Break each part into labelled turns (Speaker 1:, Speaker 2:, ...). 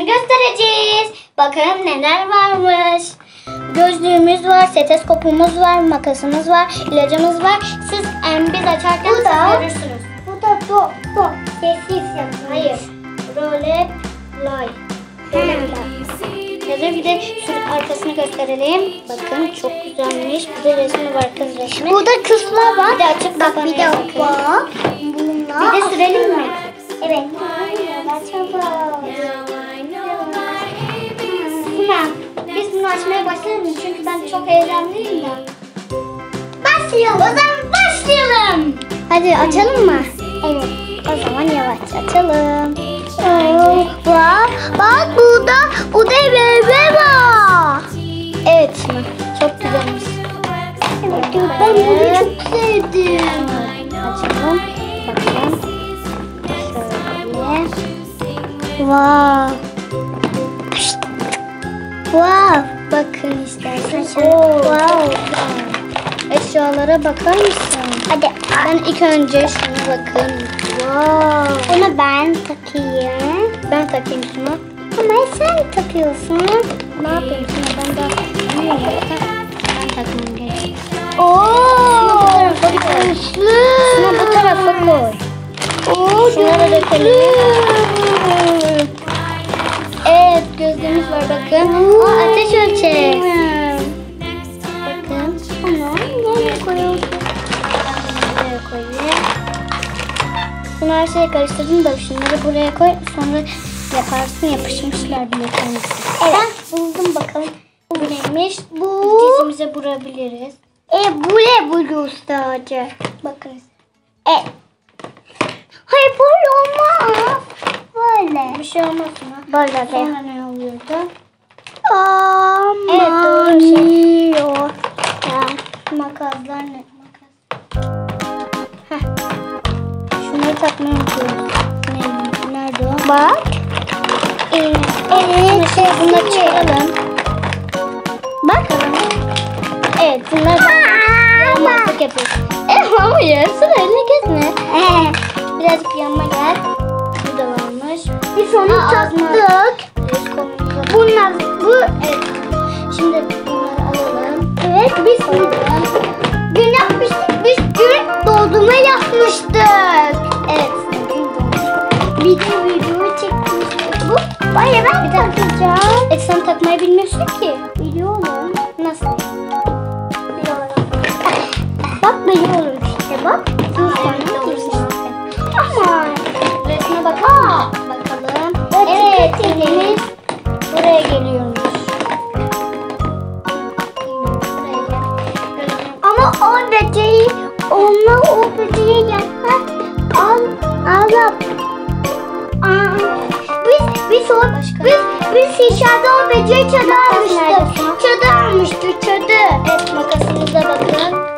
Speaker 1: arkasını göstereceğiz. Bakın neler varmış. Gözlüğümüz var, steteskopumuz var, makasımız var, ilacımız var. Siz em, biz açarken
Speaker 2: Bu
Speaker 1: siz
Speaker 2: da-
Speaker 1: görürsünüz.
Speaker 2: Bu da do, do. Sessiz yapıyor.
Speaker 1: Hayır. Role play. Yazıyor bir de şu arkasını gösterelim. Bakın çok güzelmiş. Bir de resmi var kız resmi.
Speaker 2: Burada kızlar var.
Speaker 1: Bir de açık
Speaker 2: Bak bir de
Speaker 1: kapanıyor açmaya başlayalım mı? Çünkü ben çok heyecanlıyım da.
Speaker 2: Başlayalım.
Speaker 1: O zaman başlayalım. Hadi açalım mı?
Speaker 2: Evet.
Speaker 1: O zaman yavaş açalım.
Speaker 2: Oo, bak, bak burada bu da bebe var.
Speaker 1: Evet şimdi çok güzelmiş.
Speaker 2: Evet, ben bunu çok sevdim.
Speaker 1: Açalım. Bakalım. Şöyle.
Speaker 2: Wow.
Speaker 1: Wow. Bakın istersen.
Speaker 2: Oo.
Speaker 1: Wow. Eşyalara bakar mısın?
Speaker 2: Hadi
Speaker 1: Ben ilk önce şuna bakın. Wow.
Speaker 2: bunu ben takayım.
Speaker 1: Ben takayım şunu.
Speaker 2: Ama sen takıyorsun.
Speaker 1: Ne yapayım şuna ben daha bilmiyorum. Ben takmam gerek.
Speaker 2: Oo.
Speaker 1: Şunu bu tarafa koy. Şunu bu tarafa koy.
Speaker 2: Oo,
Speaker 1: Şunları dökelim.
Speaker 2: güçlü.
Speaker 1: Gözlüğümüz var bakın. Aa, ateş ölçek. Bakın.
Speaker 2: Tamam. Nereye?
Speaker 1: Buraya koyayım. Bunu her şeye karıştırdım da şunları buraya koy. Sonra yaparsın yapışmışlar bile kendisi.
Speaker 2: Evet.
Speaker 1: Ben buldum bakalım. Bu neymiş?
Speaker 2: Bu.
Speaker 1: Dizimize vurabiliriz.
Speaker 2: E bu ne bu gösterici?
Speaker 1: Bakın.
Speaker 2: E. Hayır böyle olmaz. Böyle.
Speaker 1: Bir şey olmaz mı?
Speaker 2: Böyle de.
Speaker 1: Sonra oluyordu?
Speaker 2: Aman.
Speaker 1: Evet, doğru şey. Ya, makaslar ne? Makas. Heh. Şunları takmayı unutuyoruz. Ne, nerede o?
Speaker 2: Bak.
Speaker 1: Evet.
Speaker 2: Evet.
Speaker 1: Şey, bunları çıkaralım. Bak. Evet bunlar da yaramazlık yapıyoruz. E hayır sırayla gezme.
Speaker 2: Ee,
Speaker 1: Birazcık yanıma gel. Burada varmış.
Speaker 2: biz onu
Speaker 1: Aa,
Speaker 2: takacağım.
Speaker 1: E sen takmayı bilmiyorsun ki.
Speaker 2: Biliyorum.
Speaker 1: Nasıl?
Speaker 2: Biliyorum. Bak biliyorum işte bak.
Speaker 1: Dur sen olursun.
Speaker 2: Ama.
Speaker 1: Resme bakalım. Bakalım.
Speaker 2: Evet,
Speaker 1: elimiz buraya geliyormuş. Buraya gel.
Speaker 2: Ama o böceği onunla o böceği yapar. Al, al. Aa, biz biz o biz biz dışarıda o çadır
Speaker 1: nerede
Speaker 2: almıştık. Çadır almıştık çadır.
Speaker 1: Evet makasımıza bakın.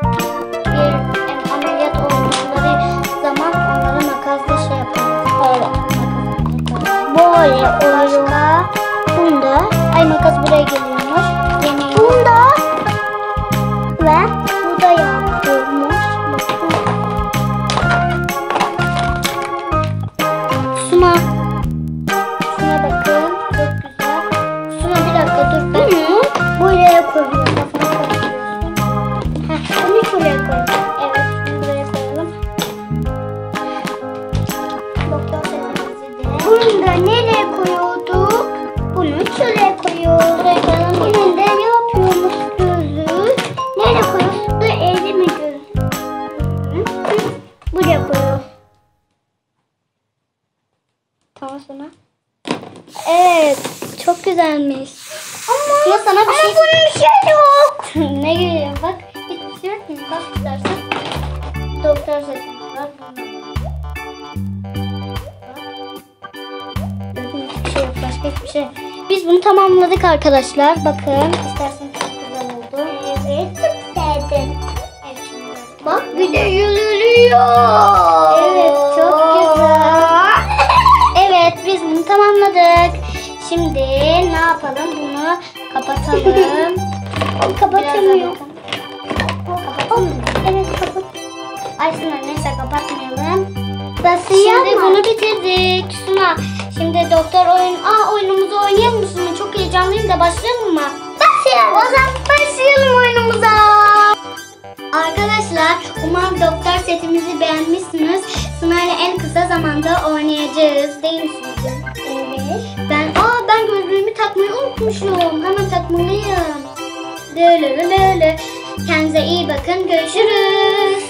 Speaker 1: Çok güzelmiş.
Speaker 2: Ama,
Speaker 1: Ama sana bir
Speaker 2: ama
Speaker 1: şey-
Speaker 2: bunun bir şey yok.
Speaker 1: ne geliyor bak. Hiçbir şey yok mu? Bak istersen. Doktor sesimiz var. Hiçbir şey yok. Başka hiçbir şey. Biz bunu tamamladık arkadaşlar. Bakın. İstersen çok güzel oldu.
Speaker 2: Evet çok sevdim.
Speaker 1: Evet.
Speaker 2: Bak bir de yürüyor.
Speaker 1: Şimdi ne yapalım? Bunu kapatalım. Kapatamıyorum.
Speaker 2: Evet kapat.
Speaker 1: Aslında neyse kapatmayalım.
Speaker 2: Basıyor
Speaker 1: Şimdi
Speaker 2: mı?
Speaker 1: bunu bitirdik. Suna. Şimdi doktor oyun. Aa oyunumuzu oynayalım mı Suna? Çok heyecanlıyım da başlayalım mı? Başlayalım. O zaman başlayalım oyunumuza. Arkadaşlar umarım doktor setimizi beğenmişsiniz. Sınayla en kısa zamanda oynayacağız değil mi sizce?
Speaker 2: Evet.
Speaker 1: Ben takmayı unutmuşum. Hemen takmalıyım. Lö. Kendinize iyi bakın. Görüşürüz.